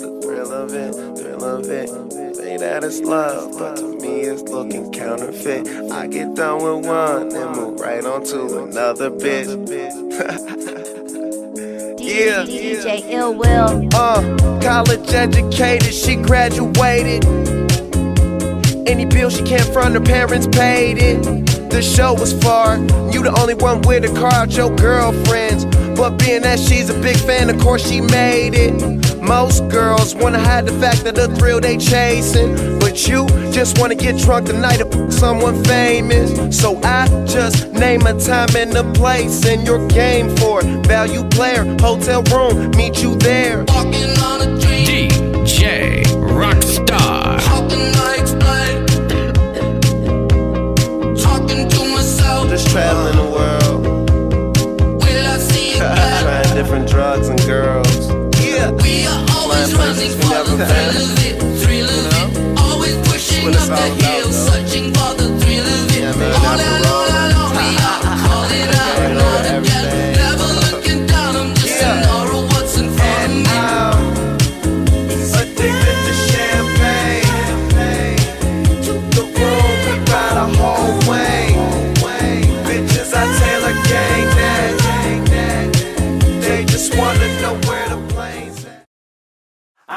the thrill of it, thrill of it. Say that it's love, but to me it's looking counterfeit. I get done with one and move right on to another bitch. yeah, DJ Ill Will. Uh, college educated, she graduated. Any bill she can't front, her parents paid it. The show was far, you the only one with a car out your girlfriends. But being that she's a big fan, of course she made it. Most girls wanna hide the fact that the thrill they chasing. But you just wanna get drunk tonight to f- someone famous. So I just name a time and a place and your game for it. Value player, hotel room, meet you there. Walking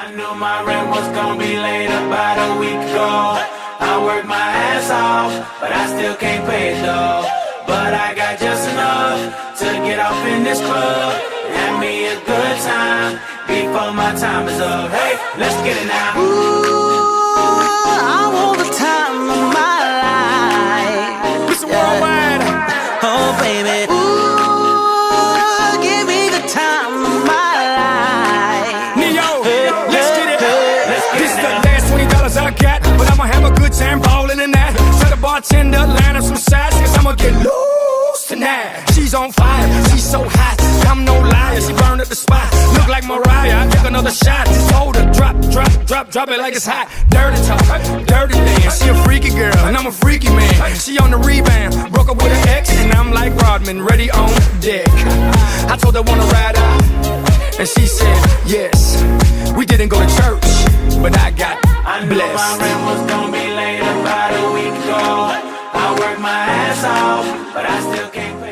I knew my rent was gonna be late about a week ago. I worked my ass off, but I still can't pay it though. But I got just enough to get off in this club. Have me a good time before my time is up. Hey, let's get it now. Ooh, I want the time of my Time ballin' in that. Tell the bartender line up some sides, cause I'ma get loose tonight. She's on fire, she's so hot. I'm no liar, she burned up the spot. Look like Mariah, I took another shot. Just told her, drop, drop, drop, drop it like it's hot. Dirty talk, dirty dance. She a freaky girl, and I'm a freaky man. She on the rebound, broke up with an ex, and I'm like Rodman, ready on deck. I told her wanna ride out. And she said, yes. We didn't go to church, but I got I knew my blessed. rent was gonna be late about a week ago. I worked my ass off, but I still can't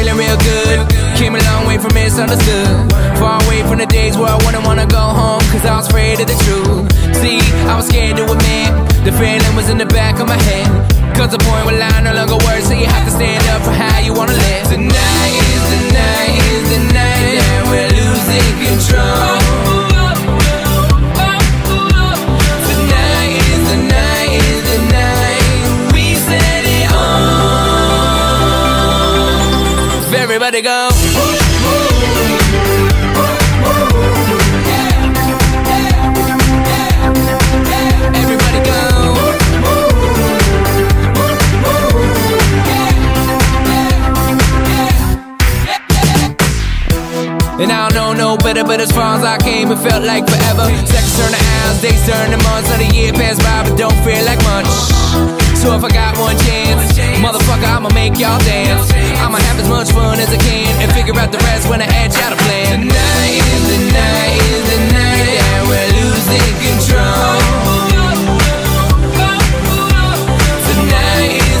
feeling real good. Came a long way from misunderstood. Far away from the days where I wouldn't wanna go home, cause I was afraid of the truth. See, I was scared to admit the feeling was in the back of my head. Cause the point where line no longer works, so you have to stand up for how you wanna live. Tonight is the night, is the night that we're losing control. Everybody go. Everybody go. And I don't know no better, but as far as I came, it felt like forever. Seconds turn to hours, days turn to months, not a year passed by, but don't feel like much. So if I got one chance, motherfucker, I'ma make y'all dance. I'ma have as much fun as I can and figure out the rest when I add y'all to plan. Tonight is the night, is the night that we're losing control. Tonight is